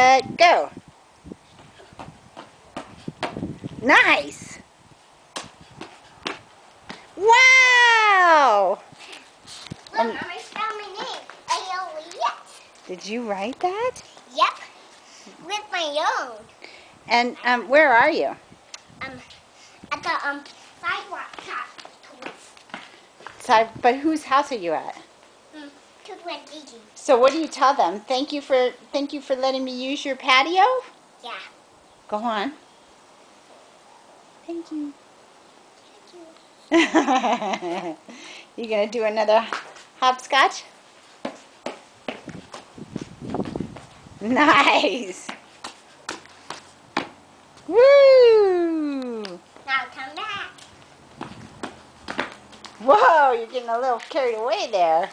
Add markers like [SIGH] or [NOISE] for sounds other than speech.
Uh, go. Nice. Wow. Look, And- I'm gonna spell my name. A-L-E-S. Did you write that? Yep. With my own. And um, where are you? Um, at the um sidewalk shop. Side, but whose house are you at? So what do you tell them? Thank you for thank you for letting me use your patio. Yeah. Go on. Thank you. Thank you. [LAUGHS] you gonna do another hopscotch? Nice. Woo! Now come back. Whoa, you're getting a little carried away there.